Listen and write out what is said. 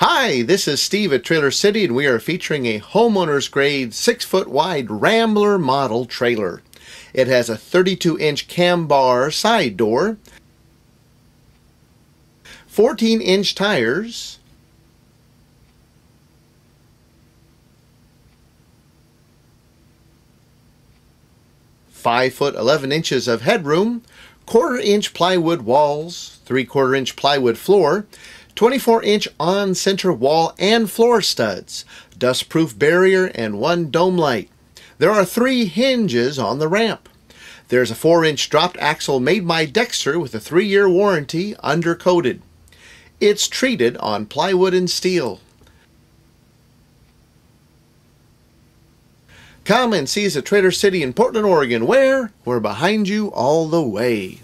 Hi, this is Steve at Trailer City, and we are featuring a homeowner's grade 6 foot wide Rambler model trailer. It has a 32 inch cam bar side door, 14 inch tires, five foot 11 inches of headroom, quarter inch plywood walls, three quarter inch plywood floor, 24 inch on center wall and floor studs, dust proof barrier, and one dome light. There are three hinges on the ramp. There's a 4 inch dropped axle made by Dexter with a 3 year warranty undercoated. It's treated on plywood and steel. Come and see us at Trailer City in Portland, Oregon, where we're behind you all the way.